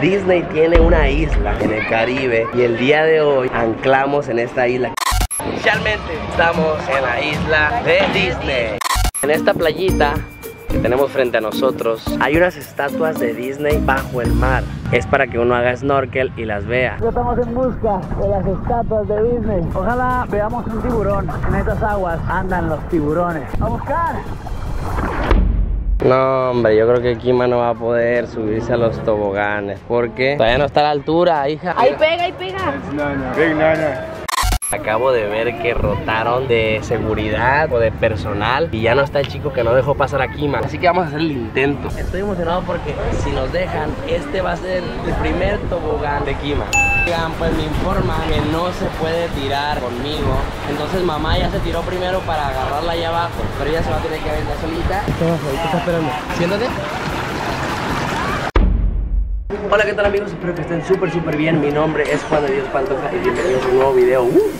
Disney tiene una isla en el Caribe y el día de hoy anclamos en esta isla. Oficialmente estamos en la isla de Disney. En esta playita que tenemos frente a nosotros hay unas estatuas de Disney bajo el mar. Es para que uno haga snorkel y las vea. Estamos en busca de las estatuas de Disney. Ojalá veamos un tiburón. En estas aguas andan los tiburones. ¡A buscar! No, hombre, yo creo que Kima no va a poder subirse a los toboganes porque todavía no está a la altura, hija. Ahí pega, ahí pega. Acabo de ver que rotaron de seguridad o de personal y ya no está el chico que no dejó pasar a Kima. Así que vamos a hacer el intento. Estoy emocionado porque si nos dejan, este va a ser el primer tobogán de Kima. Pues me informan que no se puede tirar conmigo. Entonces mamá ya se tiró primero para agarrarla allá abajo. Pero ella se va a tener que aventar solita. Ahorita está esperando. Siéntate. Hola, ¿qué tal amigos? Espero que estén súper, súper bien. Mi nombre es Juan de Dios Pantoja y bienvenidos a un nuevo video. ¡Uh!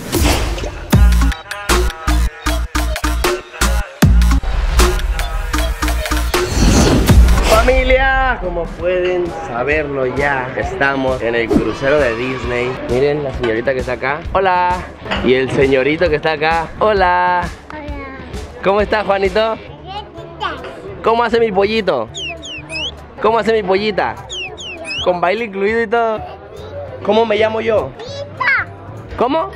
Familia, como pueden saberlo ya, estamos en el crucero de Disney. Miren la señorita que está acá. Hola. Y el señorito que está acá. Hola. ¿Cómo está Juanito? ¿Cómo hace mi pollito? ¿Cómo hace mi pollita? Con baile incluido y todo. ¿Cómo me llamo yo? ¿Cómo?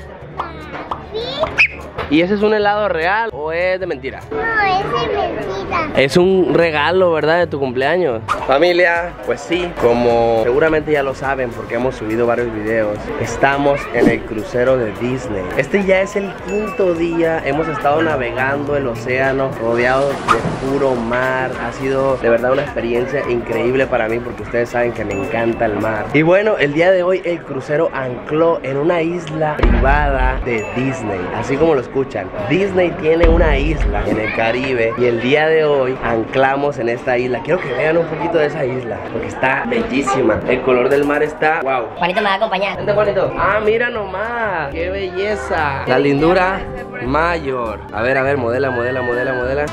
¿Y ese es un helado real o es de mentira? No, es de mentira. Es un regalo, ¿verdad? De tu cumpleaños. Familia, pues sí, como seguramente ya lo saben porque hemos subido varios videos, estamos en el crucero de Disney. Este ya es el quinto día, hemos estado navegando el océano rodeados de puro mar. Ha sido de verdad una experiencia increíble para mí porque ustedes saben que me encanta el mar. Y bueno, el día de hoy el crucero ancló en una isla privada de Disney, así como lo escuchan. Disney tiene una isla en el Caribe y el día de hoy anclamos en esta isla. Quiero que vean un poquito de esa isla porque está bellísima. El color del mar está wow. Juanito me va a acompañar. Vente, Juanito. Ah, mira nomás. Qué belleza. La lindura mayor. A ver, a ver, modela, modela, modela, modela.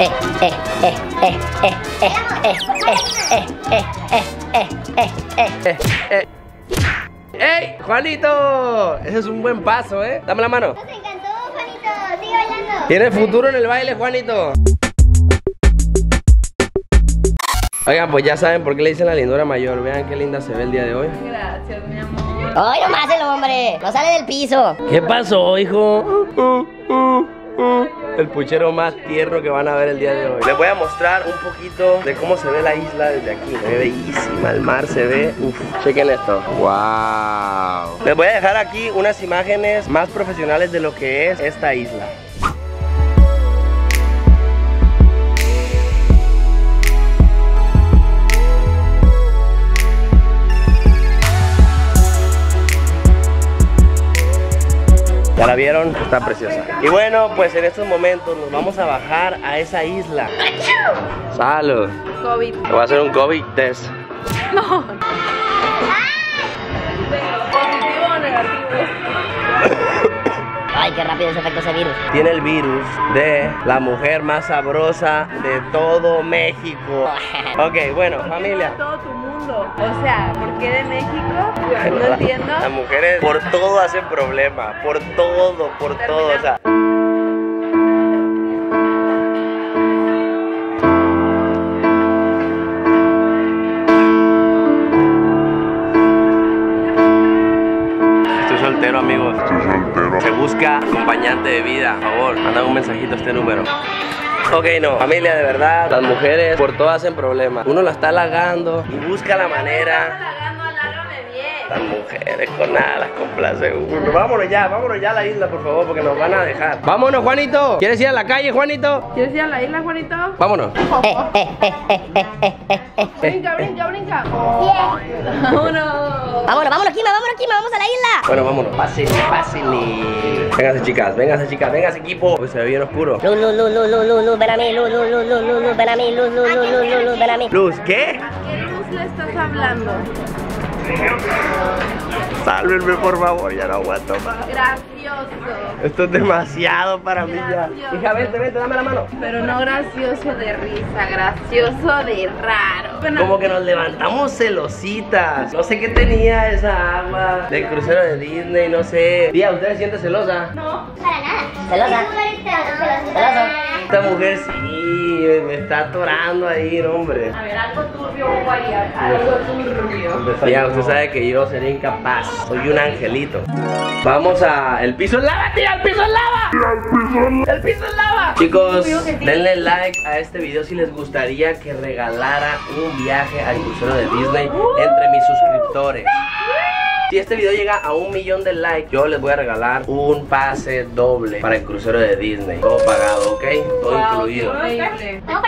Eh, eh, eh, eh, eh, eh, eh, eh, eh, eh, eh, eh, eh. Eh, eh. ¡Ey, Juanito! Ese es un buen paso, ¿eh? Dame la mano. Nos encantó, Juanito. Sigue bailando. Tiene futuro en el baile, Juanito. Oigan, pues ya saben por qué le dicen la lindura mayor. Vean qué linda se ve el día de hoy. ¡Ay, no más el hombre! ¡No sale del piso! ¿Qué pasó, hijo? Uh, uh, uh. El puchero más tierno que van a ver el día de hoy. Les voy a mostrar un poquito de cómo se ve la isla desde aquí. Se ve bellísima, el mar se ve. Uf, chequen esto. Wow. Les voy a dejar aquí unas imágenes más profesionales de lo que es esta isla. ¿Ya la vieron? Está preciosa. Y bueno, pues en estos momentos nos vamos a bajar a esa isla. Salud. COVID. Voy a hacer un COVID test. No. Positivo o negativo. ¡Ay, qué rápido se afectó ese virus! Tiene el virus de la mujer más sabrosa de todo México. Ok, bueno, familia. Todo tu O sea, ¿por qué de México? No entiendo. Las mujeres por todo hacen problema, por todo, por todo, o sea. Estoy soltero, amigos. Se busca acompañante de vida, por favor. Manda un mensajito a este número. Ok, no, familia, de verdad, las mujeres por todo hacen problemas. Uno la está halagando y busca la manera. Las mujeres con nada las complace uno. Vámonos ya, vámonos ya a la isla, por favor, porque nos van a dejar. Vámonos, Juanito. ¿Quieres ir a la calle, Juanito? ¿Quieres ir a la isla, Juanito? Vámonos. Brinca, brinca, brinca. Bien. Vámonos. ¡Vámonos, vámonos, Kima, vámonos, Kima! ¡Vamos a la isla! Bueno, vámonos. Pásenle, pásenle. Vénganse, chicas, vénganse, chicas, vénganse, equipo. Uy, se ve bien oscuro. Luz, luz, luz, luz, luz, luz, luz, ven a mí, luz, luz, luz, luz, luz, luz, ven a mí, luz, luz, luz, luz, luz, luz, ven a mí. Luz, ¿qué? ¿A qué luz le estás hablando? Sálvenme, por favor, ya no aguanto más. Gracioso. Esto es demasiado para mí ya. Hija, vente, vente, dame la mano. Pero no gracioso de risa, gracioso de raro. Bueno, Como que nos levantamos celositas. No sé qué tenía esa agua del crucero de Disney, no sé. Tía, ¿usted se siente celosa? No. Para nada. Celosa. Esta mujer sí, me- está atorando ahí, no, hombre. A ver, algo turbio algo turbio. Ya, usted sabe que yo sería incapaz. Soy un angelito. Vamos a. ¡El piso lava, tía! ¡El piso es lava! ¡El piso es lava! Chicos, denle like a este video si les gustaría que regalara un viaje al crucero de Disney entre mis suscriptores. Si este video llega a un millón de likes, yo les voy a regalar un pase doble para el crucero de Disney. Todo pagado, ¿ok? Todo incluido. Participar.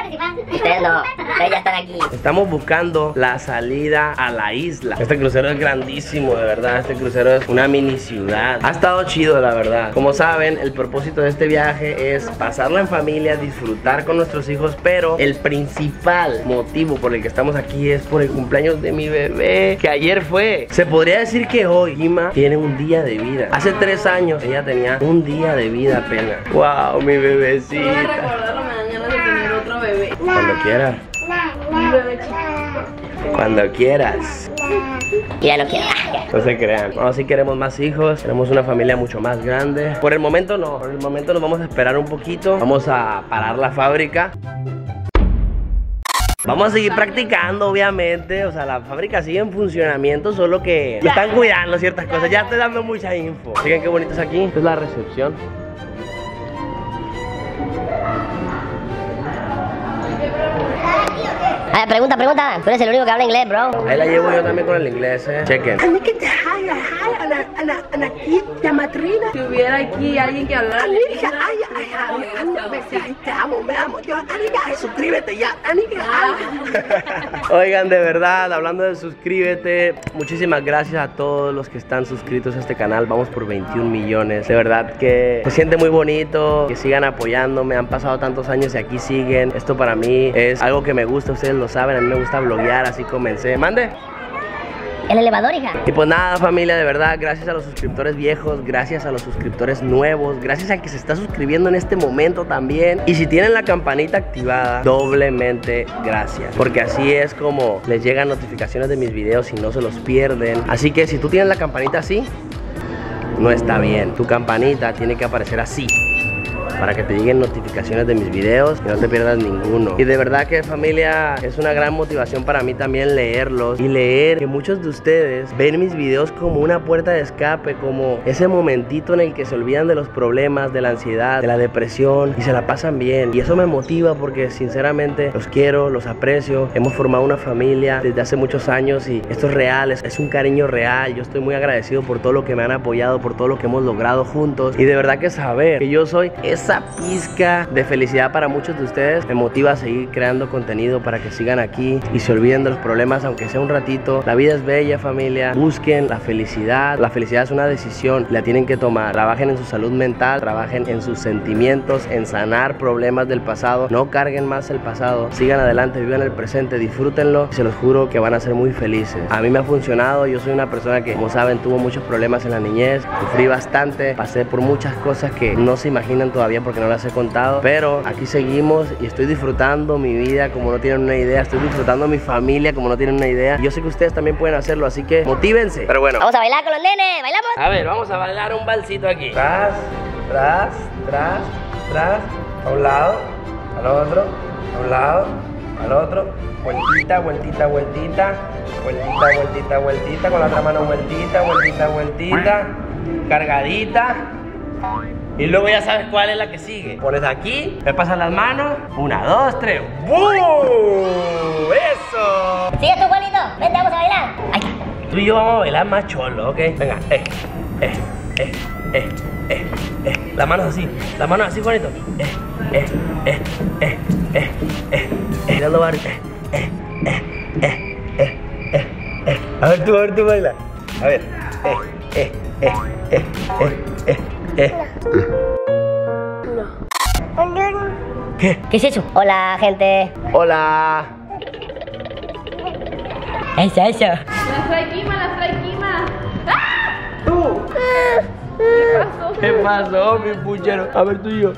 Ustedes no, ustedes ya están aquí. Estamos buscando la salida a la isla. Este crucero es grandísimo, de verdad. Este crucero es una mini ciudad. Ha estado chido, la verdad. Como saben, el propósito de este viaje es pasarlo en familia, disfrutar con nuestros hijos, pero el principal motivo por el que estamos aquí es por el cumpleaños de mi bebé, que ayer fue. Se podría decir que hoy Ima tiene un día de vida. Hace tres años ella tenía un día de vida apenas. Wow, mi Voy a bebecita. recordarlo mañana de tener otro bebé. Cuando quieras, Un bebé chiquito. cuando quieras. Ya no quiero. No se crean. No, si queremos más hijos, queremos una familia mucho más grande. Por el momento no, por el momento nos vamos a esperar un poquito. Vamos a parar la fábrica. Vamos a seguir practicando, obviamente. O sea, la fábrica sigue en funcionamiento, solo que están cuidando ciertas cosas. Ya estoy dando mucha info. Miren qué bonito es aquí. Esta es la recepción. A ver, pregunta, pregunta. Tú eres el único que habla inglés, bro. Ahí la llevo yo también con el inglés, eh. Chequen. Si hubiera aquí alguien que hablara Oigan, de verdad, hablando de suscríbete, muchísimas gracias a todos los que están suscritos a este canal. Vamos por 21 millones. De verdad que se siente muy bonito que sigan apoyándome. Han pasado tantos años y aquí siguen. Esto para mí es algo que me gusta, ustedes lo saben. A mí me gusta bloguear, así comencé. Mande. El elevador, hija. Y pues nada, familia, de verdad, gracias a los suscriptores viejos, gracias a los suscriptores nuevos, gracias a que se está suscribiendo en este momento también. Y si tienen la campanita activada, doblemente gracias. Porque así es como les llegan notificaciones de mis videos y no se los pierden. Así que si tú tienes la campanita así, no está bien. Tu campanita tiene que aparecer así para que te lleguen notificaciones de mis videos y no te pierdas ninguno. Y de verdad que familia es una gran motivación para mí también leerlos y leer que muchos de ustedes ven mis videos como una puerta de escape, como ese momentito en el que se olvidan de los problemas, de la ansiedad, de la depresión y se la pasan bien. Y eso me motiva porque sinceramente los quiero, los aprecio. Hemos formado una familia desde hace muchos años y esto es real, es, un cariño real. Yo estoy muy agradecido por todo lo que me han apoyado, por todo lo que hemos logrado juntos. Y de verdad que saber que yo soy esa pizca de felicidad para muchos de ustedes me motiva a seguir creando contenido para que sigan aquí y se olviden de los problemas, aunque sea un ratito. La vida es bella, familia. Busquen la felicidad. La felicidad es una decisión, la tienen que tomar. Trabajen en su salud mental, trabajen en sus sentimientos, en sanar problemas del pasado. No carguen más el pasado. Sigan adelante, vivan el presente, disfrútenlo. Se los juro que van a ser muy felices. A mí me ha funcionado. Yo soy una persona que, como saben, tuvo muchos problemas en la niñez. Sufrí bastante. Pasé por muchas cosas que no se imaginan todavía porque no las he contado. Pero aquí seguimos y estoy disfrutando mi vida como no tienen una idea. Estoy disfrutando mi familia como no tienen una idea. Yo sé que ustedes también pueden hacerlo, así que motívense. Pero bueno. Vamos a bailar con los nenes. ¿Bailamos? A ver, vamos a bailar un balsito aquí. Tras, tras, tras, tras. A un lado, al otro, a un lado, al otro. Vueltita, vueltita, vueltita. Vueltita, vueltita, vueltita. Con la otra mano vueltita, vueltita, vueltita. Cargadita. Y luego ya sabes cuál es la que sigue. Pones aquí, me pasas las manos. Una, dos, tres. ¡Bum! ¡Eso! Sigue tú, Juanito. Vente, vamos a bailar. Ahí está. Tú y yo vamos a bailar más cholo, ¿ok? Venga, eh, eh, eh, eh, eh, eh. Las manos así, las manos así, Juanito. Eh, eh, eh, eh, eh, eh, eh. Eh, eh, eh, eh, eh, eh, eh. A ver tú, a ver tú baila. A ver. Eh, eh, eh, eh, eh, eh, eh. ¿Qué? ¿Qué es eso? Hola, gente. Hola. Eso, eso. Las trae Kima, las trae Kima. ¡Tú! ¿Qué pasó? ¿Qué pasó, mi puchero? A ver, tú y yo.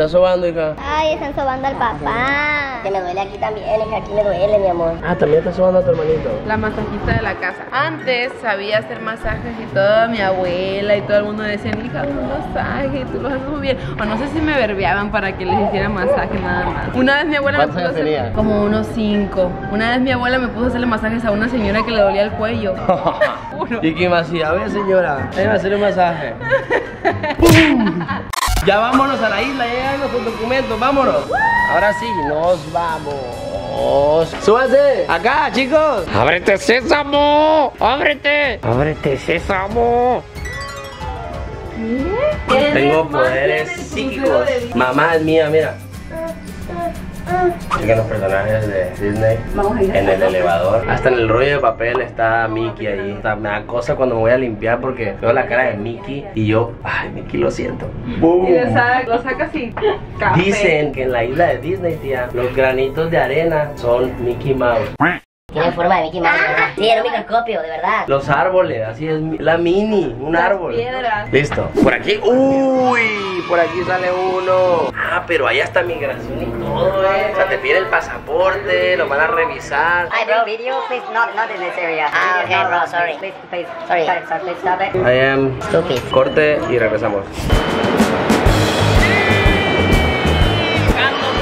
Me está sobando, hija. Ay, están sobando al papá. Que me duele aquí también, hija, aquí me duele, mi amor. Ah, también está sobando a tu hermanito. La masajista de la casa. Antes sabía hacer masajes y toda mi abuela y todo el mundo decían, hija, un masaje, tú lo haces muy bien. O no sé si me verbeaban para que les hiciera masaje nada más. Una vez mi abuela me ¿Cuántos puso hacer tenía? como unos cinco. Una vez mi abuela me puso a hacerle masajes a una señora que le dolía el cuello. ¿Y qué más hacía? A ver, señora, déjame hacerle un masaje. ya vámonos a la isla, ya llegan los documentos, vámonos. Ahora sí, nos vamos. ¡Súbanse! ¡Acá, chicos! ¡Ábrete, sésamo! ¡Ábrete! ¡Ábrete, sésamo! Tengo poderes psíquicos. Mamá es mía, mira. Chequen los personajes de Disney en el elevador. Hasta en el rollo de papel está Mickey ahí. O sea, me da cosa cuando me voy a limpiar porque veo la cara de Mickey y yo, ay, Mickey, lo siento. Saca, lo saca así. Café. Dicen que en la isla de Disney, tía, los granitos de arena son Mickey Mouse. Tiene forma de Mickey Mouse, ¿verdad? Sí, era un microscopio, de verdad. Los árboles, así es mi- la mini, un Las árbol. piedras. Listo. Por aquí, uy, por aquí sale uno. Ah, pero ahí está migración y todo, eh. O sea, te pide el pasaporte, lo van a revisar. Bro. Video, please, not not in this area. Ah, okay, bro, sorry. Please, please, Sorry. Sorry, sorry, please stop it. I am Stupid. corte y regresamos.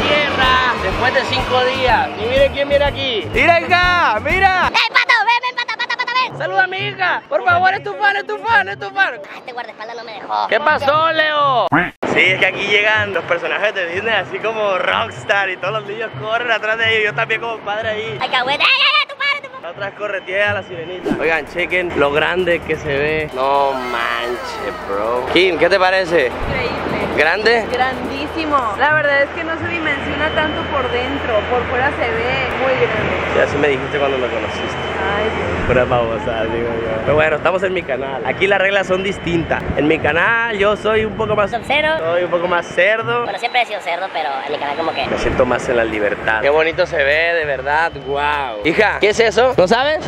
Tierra después de cinco días. Y miren quién viene aquí. Mira acá, mira. ¡Eh, pato! ¡Ven, ven, pata, pata, pata, ven! Saluda a mi hija. Por favor, es tu fan, es tu fan, es tu fan. Ah, Este guardaespaldas no me dejó. ¿Qué pasó, Leo? Sí, es que aquí llegan los personajes de Disney así como Rockstar y todos los niños corren atrás de ellos. Yo también como padre ahí. ¡Ay, cagüete! ¡Ay, ay, ay! ¡Tu padre, tu padre! La otra es corretea a la sirenita. Oigan, chequen lo grande que se ve. No manches, bro. Kim, ¿qué te parece? Increíble. ¿Grande? Grandísimo. La verdad es que no se dimensiona tanto por dentro. Por fuera se ve muy grande. Ya así me dijiste cuando me conociste. Ay. Pura babosa, digo yo. Pero bueno, estamos en mi canal. Aquí las reglas son distintas. En mi canal yo soy un poco más... Sub-Zero. Soy un poco más cerdo. Bueno, siempre he sido cerdo, pero en mi canal como que... Me siento más en la libertad. Qué bonito se ve, de verdad. Wow. Hija, ¿qué es eso? ¿No sabes?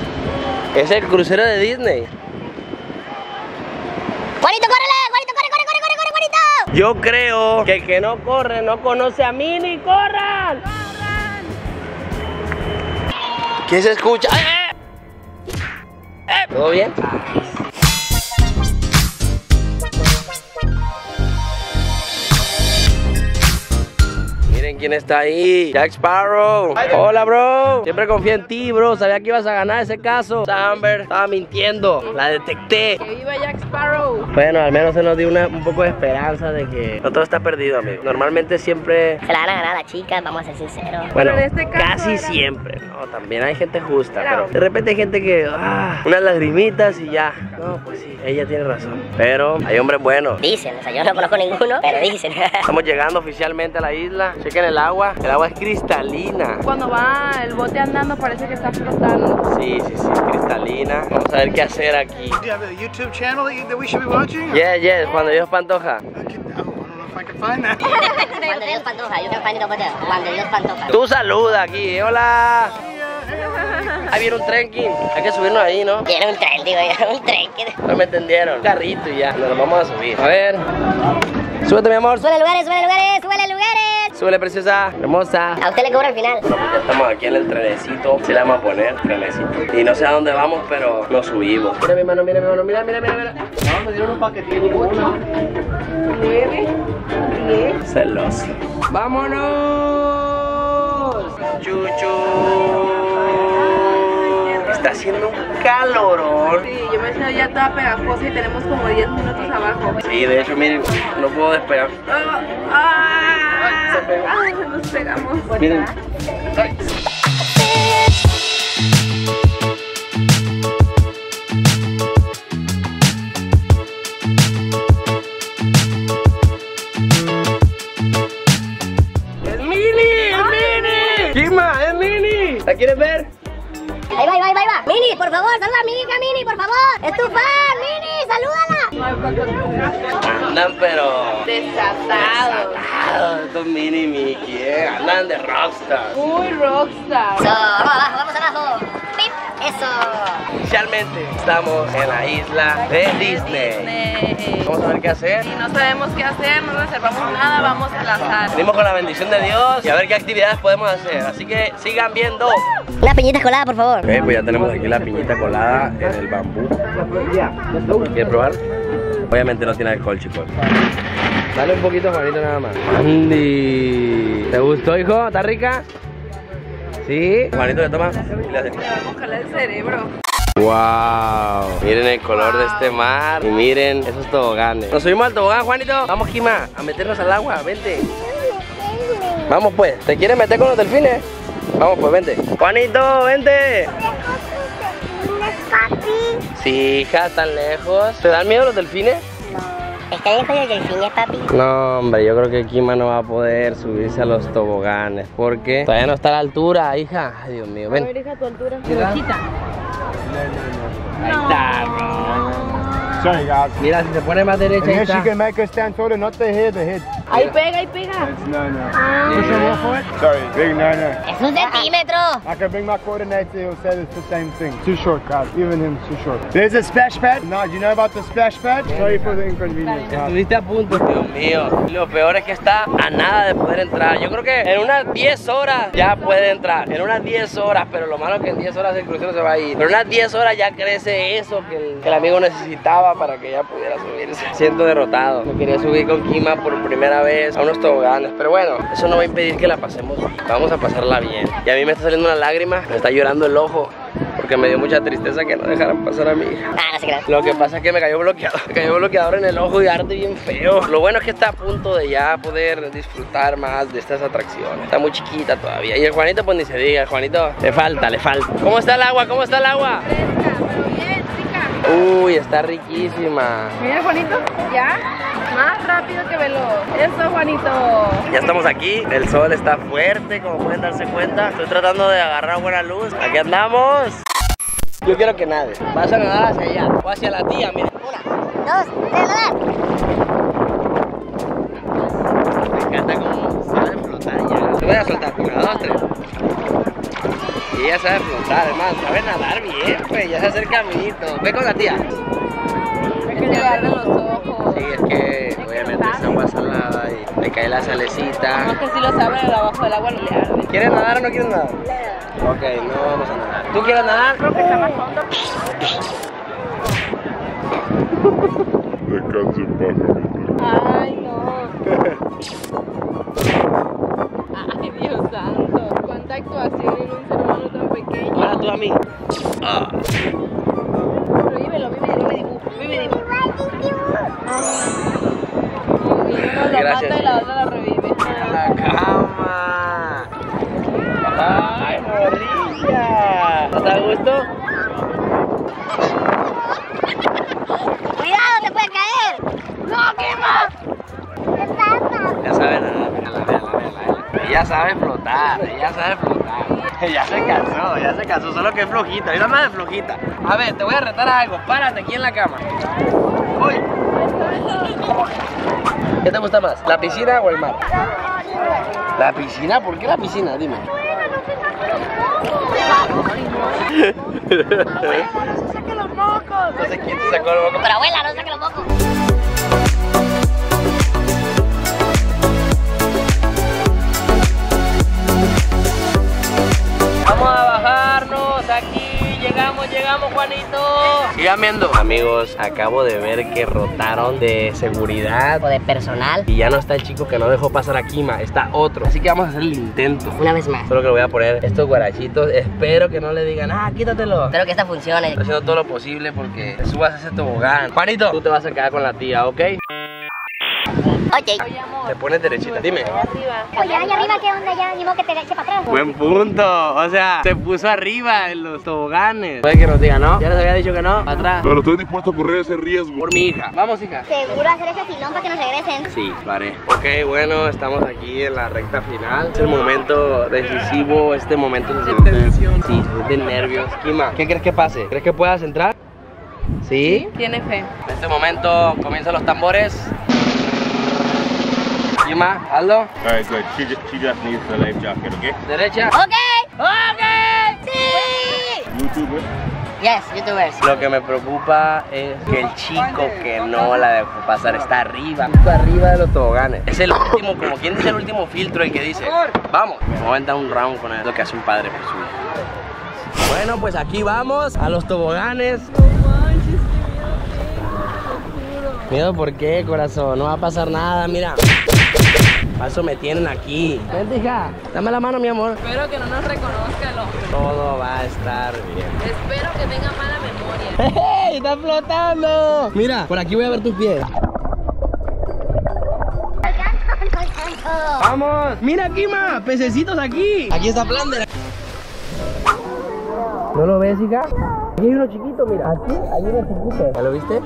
Es el crucero de Disney. ¡Juanito, córrele! ¡Juanito, corre, corre, corre, corre, corre, Juanito! Yo creo que el que no corre no conoce a Mini. ¡Corran! ¿Quién se escucha? ¡Eh, eh! ¡Eh! ¿Todo bien? Quién está ahí. Jack Sparrow. Hola, bro. Siempre confié en ti, bro. Sabía que ibas a ganar ese caso. Amber estaba mintiendo. La detecté. Que viva Jack Sparrow. Bueno, al menos se nos dio una- un poco de esperanza de que no todo está perdido, amigo. Normalmente siempre, Se la van a ganar a las chicas, vamos a ser sinceros. bueno, en este caso casi era- siempre, ¿no? También hay gente justa, Claro. pero de repente hay gente que, ah, unas lagrimitas y ya. No, pues sí, ella tiene razón. Pero hay hombres buenos. Dicen, o sea, yo no conozco ninguno, pero dicen. Estamos llegando oficialmente a la isla. Chequen el agua. El agua es cristalina. Cuando va el bote andando parece que está flotando. Sí, sí, sí, es cristalina. Vamos a ver qué hacer aquí. Do you have a YouTube channel that, you, that we should be watching? Yeah, yeah, oh. Juan de Dios Pantoja, de Dios Pantoja. Tú saluda aquí, hola. Ahí viene un tren, Kim. Hay que subirnos ahí, ¿no? Tiene un tren, digo yo, un tren. que- No me entendieron. Carrito y ya. Nos lo vamos a subir. A ver. Súbete, mi amor. Súbele lugares, súbele lugares, súbele lugares. Súbele, preciosa. Hermosa. A usted le cobra al final. Pues ya estamos aquí en el trenecito. Se le vamos a poner trenecito. Y no sé a dónde vamos, pero nos subimos. Mira mi mano, mira mi mano, mira, mira, mira, mira. Vamos a tirar unos paquetitos. Uno. Nueve, diez. Celoso. ¡Vámonos! Chuchu. Está haciendo un calorón. Sí, yo me siento ya toda pegajosa y tenemos como 10 minutos abajo. Sí, de hecho, miren, no puedo despegar. Ah, ah, Ay, se pegó. ah, nos pegamos. Miren. Ay. Estamos en la isla de Disney. Disney. Vamos a ver qué hacer. Y no sabemos qué hacer, no reservamos nada, vamos al azar. Venimos con la bendición de Dios y a ver qué actividades podemos hacer. Así que sigan viendo. Una piñita colada, por favor. Ok, pues ya tenemos aquí la piñita colada en el bambú. ¿Quieres probar? Obviamente no tiene alcohol, chicos. Dale un poquito, Juanito, nada más. Andy. ¿Te gustó, hijo? ¿Está rica? ¿Sí? Juanito le toma y le hace. Ojalá el cerebro. Wow, miren el color de este mar y miren esos toboganes. Nos subimos al tobogán, Juanito. Vamos, Kima, a meternos al agua, vente. Vamos pues, ¿te quieres meter con los delfines? Vamos pues, vente. Juanito, vente. Sí, hija, tan lejos. ¿Te dan miedo los delfines? ¿Está bien con el delfín, es papi? No, hombre, yo creo que Kima no va a poder subirse a los toboganes porque todavía no está a la altura, hija. Ay, Dios mío, ven. hija, tu altura. Ahí está, bro. Sorry, guys. Mira, si se pone más derecha, ahí And yes, you está. can make her stand taller, not the head, the head. Ahí pega, ahí pega. It's no, no. Push her more forward. Sorry, big no, no. Es un centímetro. I can bring my coordinator, he'll say it's the same thing. Too short, guys. Even him, too short. There's a splash pad. No, do you know about the splash pad? Sorry for the inconvenience. Estuviste a punto, Dios mío. Lo peor es que está a nada de poder entrar. Yo creo que en unas 10 horas ya puede entrar. En unas 10 horas, pero lo malo es que en 10 horas el crucero se va a ir. Pero en unas 10 horas ya crece eso que el, que el amigo necesitaba para que ya pudiera subirse. Siento derrotado. Me quería subir con Kima por primera vez a unos toboganes. Pero bueno, eso no va a impedir que la pasemos. Vamos a pasarla bien. Y a mí me está saliendo una lágrima. Me está llorando el ojo. Porque me dio mucha tristeza que no dejaran pasar a mi hija. Ah, no se crean. Lo que pasa es que me cayó bloqueador, me cayó bloqueador en el ojo y arde bien feo. Lo bueno es que está a punto de ya poder disfrutar más de estas atracciones. Está muy chiquita todavía. Y el Juanito, pues ni se diga, el Juanito le falta, le falta. ¿Cómo está el agua? ¿Cómo está el agua? Fresca, pero bien. Uy, está riquísima. Mira, Juanito, ya. Más rápido que veloz. Eso, Juanito. Ya estamos aquí, el sol está fuerte, como pueden darse cuenta. Estoy tratando de agarrar buena luz. Aquí andamos. Yo quiero que nade. Vas a nadar hacia allá o hacia la tía, mira. Dos, tres, nadar. Me encanta cómo sabe flotar ya. Te voy a soltar, una, dos, tres. Y ella sabe flotar, además, sabe nadar bien, pues, ya se hace el caminito. Ve con la tía. Es que los ojos. Sí, es que obviamente es agua salada y le cae la salecita. No, que si lo saben abajo del agua no le arde. ¿Quieres nadar o no quieres nadar? Ok, no vamos a nadar. ¿Tú quieres nadar? Creo que está más hondo. Ay, no. Ay, Dios santo. Cuánta actuación en un ser humano tan pequeño. Ahora tú a mí. Ah. Pero vívelo, vívelo, vive dibujo. Vive dibujo. Y uno lo Gracias. mata y la otra lo revive. la cama. ¡Ay, morrilla! ¿Estás a gusto? Cuidado, te puede caer. ¡No, quema! Ya sabe nadar, véala, véala, véala. Ella sabe flotar, ella sabe flotar. Ya se se cansó, solo que es flojita, es más de flojita. A ver, te voy a retar a algo, párate aquí en la cama. Uy. ¿Qué te gusta más, la piscina o el mar? ¿La piscina? ¿Por qué la piscina? Dime. ¡Saque los mocos! No sé quién te sacó el moco. Pero abuela, no saque Llegamos, Juanito. Sigan viendo. Amigos, acabo de ver que rotaron de seguridad. O de personal. Y ya no está el chico que no dejó pasar a Kima, está otro. Así que vamos a hacer el intento. Una vez más. Solo que le voy a poner estos guarachitos. Espero que no le digan, ah, quítatelo. Espero que esta funcione. Estoy haciendo todo lo posible porque te subas a ese tobogán. Juanito, tú te vas a quedar con la tía, ¿ok? Oye. Te pones derechita, dime. Arriba. Oye, allá arriba, ¿qué onda? Ya, ni modo que te eche para atrás. Buen punto, o sea, se puso arriba en los toboganes. Puede que nos diga, ¿no? Ya les había dicho que no, para atrás. Pero estoy dispuesto a correr ese riesgo. Por mi hija. Vamos, hija. Seguro hacer ese filón para que nos regresen. Sí, haré. Ok, bueno, estamos aquí en la recta final. Es el momento decisivo, este momento se siente tensión. Sí, se sienten nervios. Kima, ¿qué crees que pase? ¿Crees que puedas entrar? ¿Sí? Tiene fe. En este momento comienzan los tambores. Kima, hazlo. Alright, good. She just, she just needs the life jacket, okay? Derecha. Ok. Ok. Sí. YouTube, Yes, YouTubers. Lo que me preocupa es que el chico que no la dejó pasar está arriba, justo arriba de los toboganes. Es el último, como quien dice el último filtro, el que dice, vamos, voy a dar un round con él. Lo que hace un padre por su hijo. Bueno, pues aquí vamos a los toboganes. Miedo, ¿por qué, corazón? No va a pasar nada, mira. Paso me tienen aquí. Hija. Dame la mano, mi amor. Espero que no nos reconozca el hombre. Todo va a estar bien. Espero que tenga mala memoria. ¡Hey! ¡Está flotando! Mira, por aquí voy a ver tus pies. ¡Vamos! ¡Mira, Kima! ¡Pececitos aquí! Aquí está Flanders. ¿No lo ves, hija? Aquí hay uno chiquito, mira. Aquí hay uno chiquito. ¿Ya lo viste?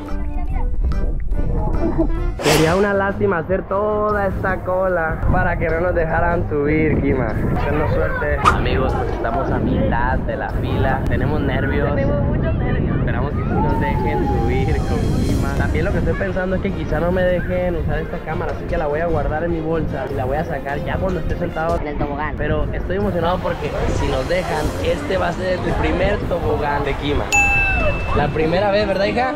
Sería una lástima hacer toda esta cola para que no nos dejaran subir, Kima. Tenemos suerte. Amigos, pues estamos a mitad de la fila. Tenemos nervios. Tengo muchos nervios. Esperamos que sí nos dejen subir con Kima. También lo que estoy pensando es que quizá no me dejen usar esta cámara, así que la voy a guardar en mi bolsa y la voy a sacar ya cuando esté sentado En el tobogán. Pero estoy emocionado porque si nos dejan, este va a ser el primer tobogán de Kima. La primera vez, ¿verdad, hija?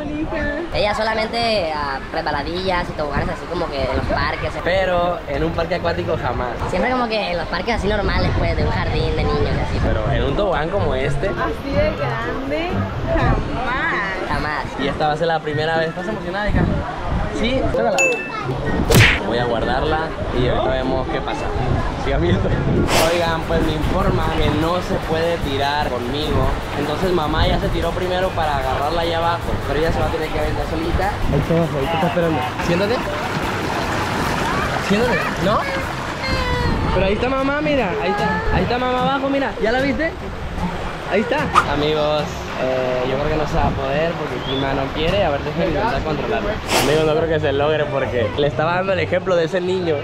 Ella solamente a resbaladillas y toboganes así como que en los parques. Pero en un parque acuático jamás. Siempre como que en los parques así normales, pues, de un jardín de niños y así. Pero en un tobogán como este, Así de grande, jamás. Jamás. y esta va a ser la primera vez. ¿Estás emocionada, hija? Sí, tócala. Voy a guardarla y ahorita vemos qué pasa. Oigan, pues me informan que no se puede tirar conmigo. Entonces mamá ya se tiró primero para agarrarla allá abajo. Pero ella se va a tener que aventar solita. Ahí está abajo, ahí te está esperando. Siéntate. Siéntate. ¿No? Pero ahí está mamá, mira. Ahí está. Ahí está mamá abajo, mira. ¿Ya la viste? Ahí está. Amigos, eh, yo creo que no se va a poder porque Kima no quiere. A ver, déjenme intentar controlarlo. Amigos, no creo que se logre porque le estaba dando el ejemplo de ese niño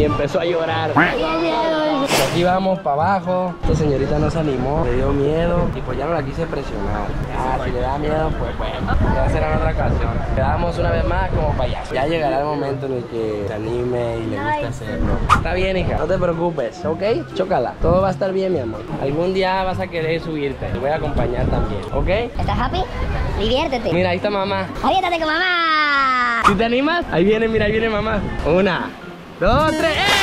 y empezó a llorar. Pues aquí vamos para abajo. Esta señorita no se animó, le dio miedo y pues ya no la quise presionar. Ya, si le da miedo, pues bueno, ya será en otra ocasión. Quedamos una vez más como payaso. Ya llegará el momento en el que se anime y le guste hacerlo. Está bien, hija, no te preocupes, ¿ok? Chócala. Todo va a estar bien, mi amor. Algún día vas a querer subirte. Te voy a acompañar también, ¿ok? ¿Estás happy? Diviértete. Mira, ahí está mamá. Aviéntate con mamá. ¿Sí te animas? Ahí viene, mira, ahí viene mamá. Una, dos, tres. ¡Eh!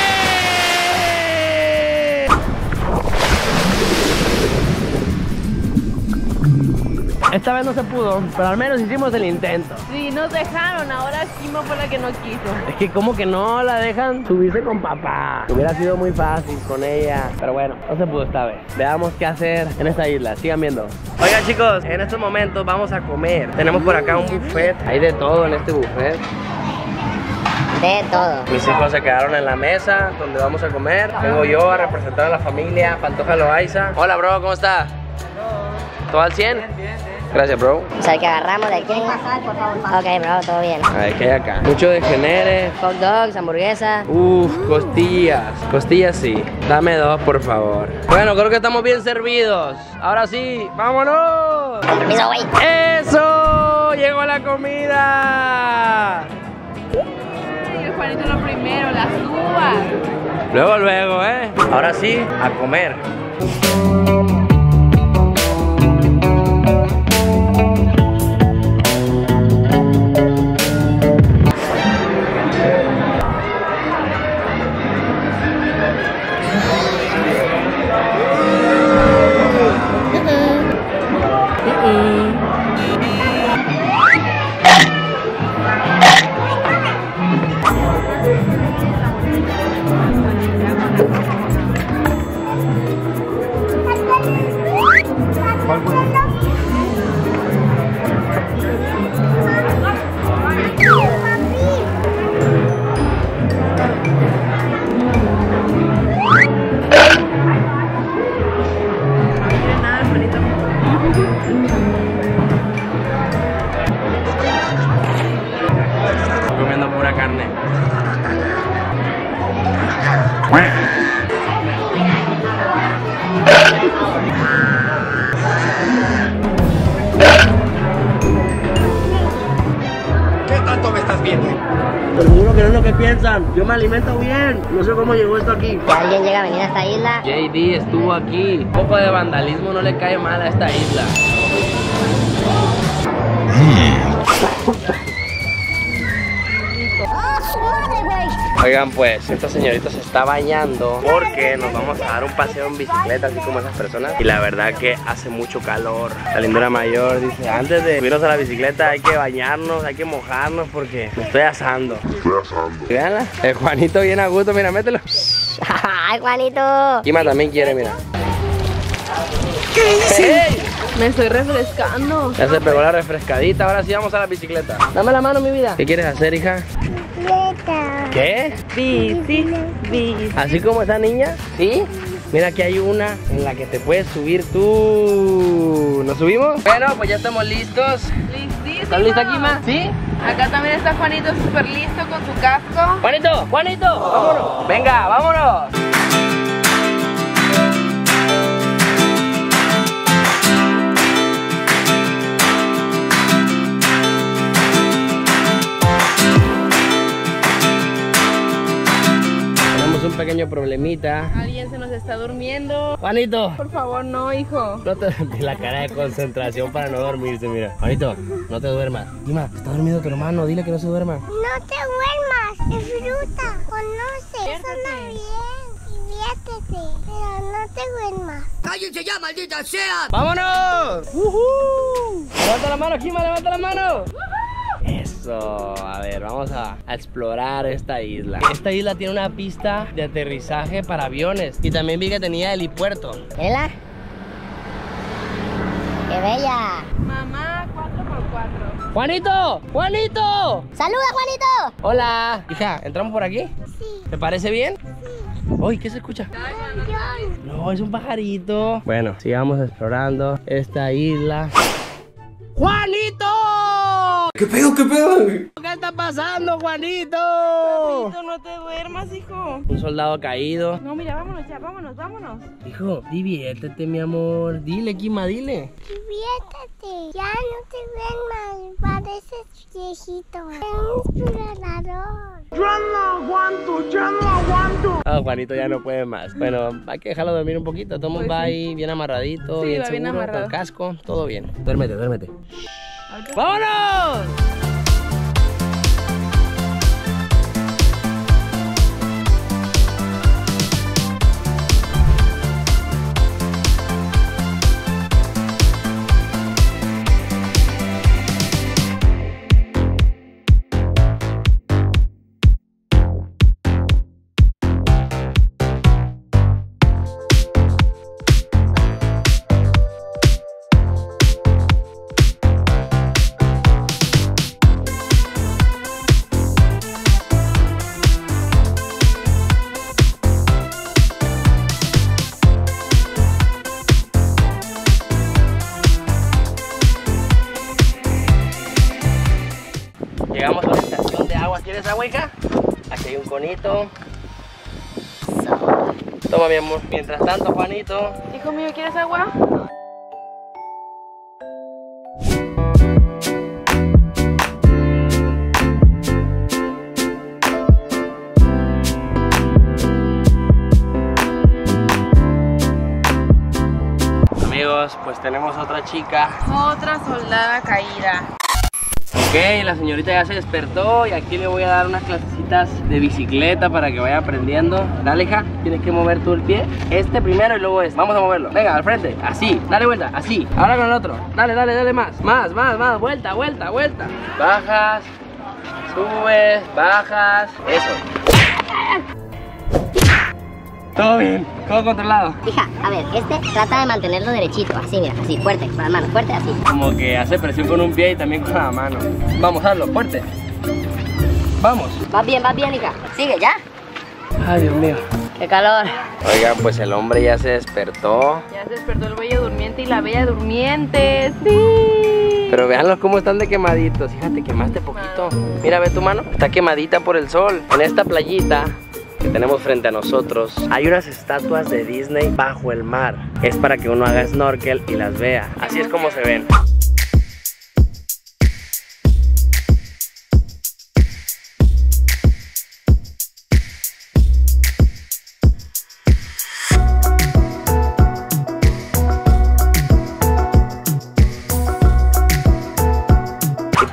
Esta vez no se pudo, pero al menos hicimos el intento. Sí, nos dejaron, ahora Kimo fue la que no quiso. Es que como que no la dejan subirse con papá. Hubiera sido muy fácil con ella. Pero bueno, no se pudo esta vez. Veamos qué hacer en esta isla. Sigan viendo. Oigan chicos, en estos momentos vamos a comer. Tenemos por acá un buffet. Hay de todo en este buffet. De todo. Mis hijos se quedaron en la mesa donde vamos a comer. Vengo yo a representar a la familia Pantoja Loaiza. Hola, bro, ¿cómo está? ¿Todo al 100? Gracias, bro. O sea, que agarramos de aquí. Ok, bro, todo bien. A ver, ¿qué hay acá? Mucho de genere. Hot dogs, hamburguesa. Uf, costillas. Costillas sí. Dame dos, por favor. Bueno, creo que estamos bien servidos. Ahora sí, vámonos. Permiso, güey. ¡Eso! ¡Llegó la comida! Luego, luego, ¿eh? Ahora sí, a comer. Alimento bien. No sé cómo llegó esto aquí. Si alguien llega a venir a esta isla, JD estuvo aquí. Un poco de vandalismo no le cae mal a esta isla. Oigan, pues esta señorita se está bañando porque nos vamos a dar un paseo en bicicleta, así como esas personas. Y la verdad que hace mucho calor. La lindura mayor dice: Antes de subirnos a la bicicleta, hay que bañarnos, hay que mojarnos porque me estoy asando. Estoy asando. Veanla, el Juanito viene a gusto, mira, mételo. ¡ay, Juanito! Kima también quiere, mira. ¡Ey! Me estoy refrescando. Ya se pegó la refrescadita, ahora sí vamos a la bicicleta. Dame la mano, mi vida. ¿Qué quieres hacer, hija? ¿Qué? Bici, bici. ¿Así como esa niña? ¿Sí? Mira que hay una en la que te puedes subir tú. ¿Nos subimos? Bueno, pues ya estamos listos. Listísimo. ¿Estás lista, Kima? ¿Sí? Acá también está Juanito súper listo con su casco. Juanito, Juanito, vámonos. Venga, vámonos. Pequeño problemita. Alguien se nos está durmiendo. Juanito, Por favor, no, hijo. no te la cara de concentración para no dormirse, mira. Juanito, no te duermas. Dima, está dormido tu hermano, dile que no se duerma. No te duermas, disfruta, conoce, suena bien, diviértete, pero no te duermas. ¡Vámonos! Levanta la mano, Kima, levanta la mano. Eso, a ver, vamos a, a explorar esta isla. Esta isla tiene una pista de aterrizaje para aviones y también vi que tenía helipuerto. ¿Ela? ¡Qué bella! Mamá, 4x4. ¡Juanito! ¡Juanito! ¡Saluda, Juanito! Hola. Hija, ¿entramos por aquí? Sí. ¿Te parece bien? Uy, ¿qué se escucha? No, es un pajarito. Bueno, sigamos explorando esta isla. ¡Juanito! ¿Qué pedo, qué pedo? ¿Qué está pasando, Juanito? Papito, no te duermas, hijo. Un soldado caído. No, mira, vámonos ya, vámonos, vámonos. Hijo, diviértete, mi amor. Dile, Kima, dile. Diviértete, ya no te duermas, pareces viejito. Es un explorador. Ah, Juanito ya no puede más. Bueno, hay que dejarlo dormir un poquito. Tomo Pues va sí. ahí bien amarradito, Sí, bien va seguro, bien amarrado. con casco, todo bien. Duérmete, duérmete. ¡Vámonos! Toma, mi amor. Mientras tanto, Juanito. Hijo mío, ¿quieres agua? Amigos, pues tenemos otra chica. Otra soldada caída. Ok, la señorita ya se despertó y aquí le voy a dar unas clasecitas de bicicleta para que vaya aprendiendo. Dale, hija, tienes que mover tú el pie. Este primero y luego este. Vamos a moverlo. Venga, al frente. Así. Dale vuelta. Así. Ahora con el otro. Dale, dale, dale más. Más, más, más. Vuelta, vuelta, vuelta. Bajas. Subes. Bajas. Eso. Todo bien. Todo controlado. Hija, a ver, este trata de mantenerlo derechito, así, mira, así, fuerte, con las manos, fuerte, así. Como que hace presión con un pie y también con la mano. Vamos, hazlo. Fuerte. Vamos. Vas bien, vas bien, hija. Sigue, ¿ya? Ay, Dios mío. ¡Qué calor! Oigan, pues el hombre ya se despertó. Ya se despertó el bello durmiente y la bella durmiente. Sí. Pero véanlos cómo están de quemaditos. Fíjate, quemaste poquito. Mira, ve tu mano. Está quemadita por el sol. En esta playita que tenemos frente a nosotros hay unas estatuas de Disney bajo el mar. Es para que uno haga snorkel y las vea. Así es como se ven.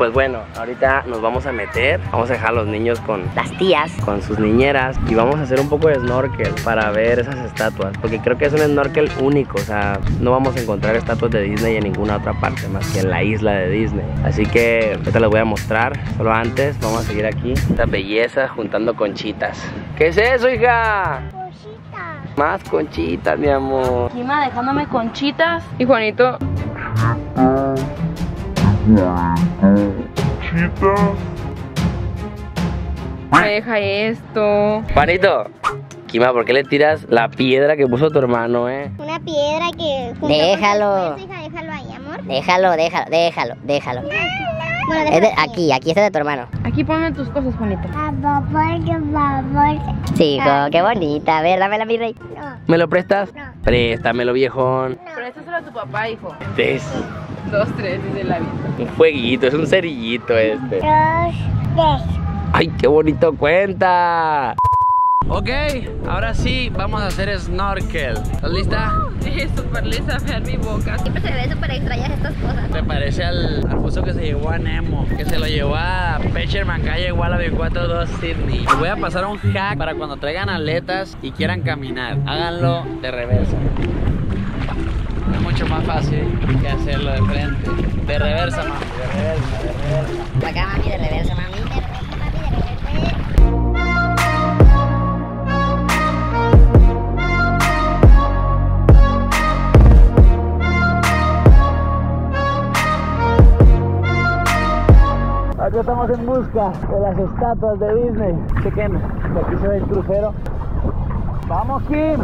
Pues bueno, ahorita nos vamos a meter, vamos a dejar a los niños con Las tías. con sus niñeras y vamos a hacer un poco de snorkel para ver esas estatuas, porque creo que es un snorkel único, o sea, no vamos a encontrar estatuas de Disney en ninguna otra parte más que en la isla de Disney. Así que ahorita les voy a mostrar, solo antes vamos a seguir aquí esta belleza juntando conchitas. ¿Qué es eso, hija? Cosita. Más conchitas, mi amor. Kima dejándome conchitas. Y Juanito. Me deja esto. Juanito, Kima, ¿por qué le tiras la piedra que puso tu hermano, eh? Una piedra que... Déjalo. hija, déjalo ahí, amor. Déjalo, déjalo, déjalo, déjalo. Bueno, Es de- aquí, aquí está de tu hermano. Aquí ponme tus cosas, favor. Sí, hijo, qué bonita. A ver, dámela, mi rey. No, ¿Me lo prestas? No. Préstamelo, viejón. Pero esto es solo a tu papá, hijo. Es Dos, tres, de la vida. un fueguito, es un cerillito este. dos, tres. ¡Ay, qué bonito cuenta! Ok, ahora sí, vamos a hacer snorkel. ¿Estás lista? Sí, súper lisa, ver mi boca. Siempre se ve súper extrañas estas cosas. Te parece al, al buzo que se llevó a Nemo, que se lo llevó a Pecherman Calle Wallaby 42 Sydney. Les voy a pasar un hack para cuando traigan aletas y quieran caminar. Háganlo de reversa. Es mucho más fácil que hacerlo de frente. De reversa, mami, de reversa, de reversa. Acá, mami, de reversa, mami. Aquí estamos en busca de las estatuas de Disney. Chequen, que aquí se ve el crucero. ¡Vamos, Kim!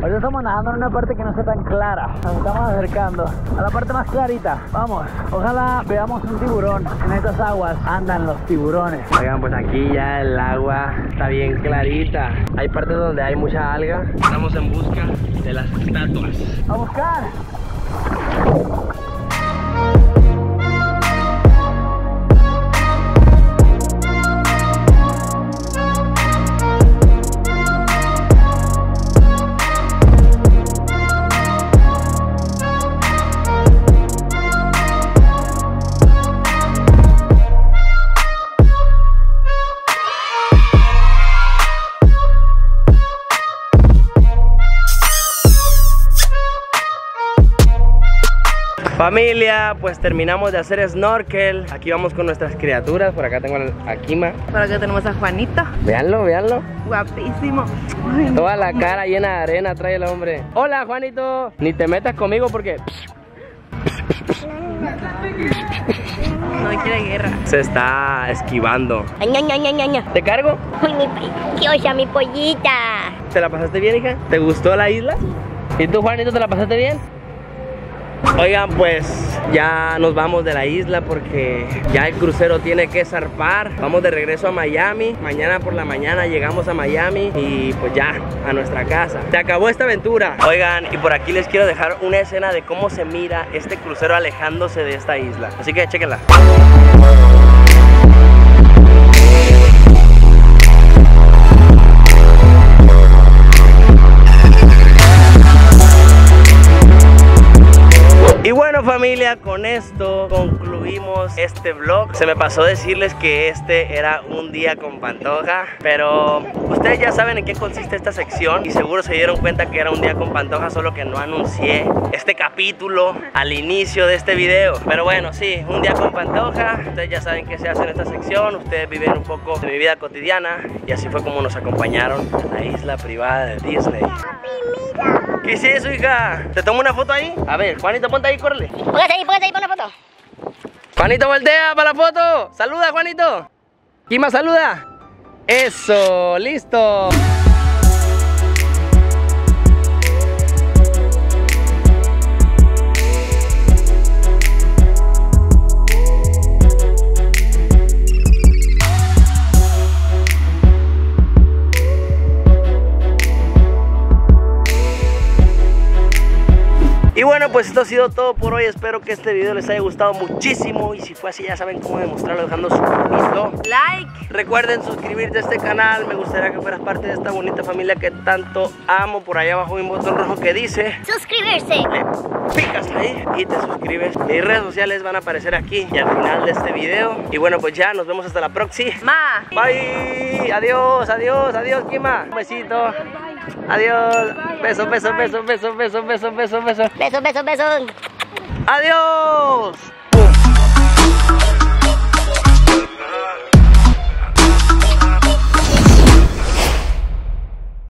Ahorita estamos nadando en una parte que no está tan clara. Nos estamos acercando a la parte más clarita. Vamos, ojalá veamos un tiburón. En estas aguas andan los tiburones. Oigan, pues aquí ya el agua está bien clarita. Hay partes donde hay mucha alga. Estamos en busca de las estatuas. ¡A buscar! Familia, pues terminamos de hacer snorkel. Aquí vamos con nuestras criaturas. Por acá tengo a Kima. Por acá tenemos a Juanito. Véanlo, véanlo. Guapísimo. Ay, Toda la cara llena de arena trae el hombre. Hola, Juanito. Ni te metas conmigo porque no quiere guerra. se está esquivando. ¿Te cargo? Uy, mi preciosa, mi pollita. ¿Te la pasaste bien, hija? ¿Te gustó la isla? ¿Y tú, Juanito, te la pasaste bien? Oigan, pues ya nos vamos de la isla porque ya el crucero tiene que zarpar. Vamos de regreso a Miami. Mañana por la mañana llegamos a Miami y pues ya a nuestra casa. Se acabó esta aventura. Oigan, y por aquí les quiero dejar una escena de cómo se mira este crucero alejándose de esta isla. Así que chequenla. Familia, con esto concluimos este vlog. Se me pasó decirles que este era un día con Pantoja, pero ustedes ya saben en qué consiste esta sección y seguro se dieron cuenta que era un día con Pantoja, solo que no anuncié este capítulo al inicio de este video. Pero bueno, sí, un día con Pantoja. Ustedes ya saben qué se hace en esta sección, ustedes viven un poco de mi vida cotidiana y así fue como nos acompañaron a la isla privada de Disney. ¿Qué es eso, hija? ¿Te tomo una foto ahí? A ver, Juanito, ponte ahí, córrele. Póngase ahí, póngase ahí, pon una foto. Juanito, voltea para la foto. Saluda, Juanito. Kima, saluda. Eso, listo. Y bueno, pues esto ha sido todo por hoy. Espero que este video les haya gustado muchísimo. Y si fue así, ya saben cómo demostrarlo dejando su bonito like. Recuerden suscribirte a este canal. Me gustaría que fueras parte de esta bonita familia que tanto amo. Por allá abajo hay un botón rojo que dice suscribirse. Le picas ahí y te suscribes. Mis redes sociales van a aparecer aquí y al final de este video. Y bueno, pues ya nos vemos hasta la próxima. Bye. Adiós, adiós, adiós, Kima. Un besito. Bye. Adiós. Beso, beso, beso, beso, beso, beso, beso, beso. Beso, beso, beso. Adiós.